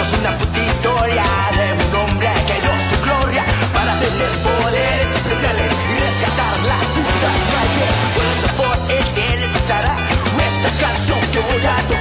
contarnos una puta historia de un hombre que dio su gloria para tener poderes especiales y rescatar las putas calles. Bueno, por el cielo escuchará nuestra canción que voy a tocar.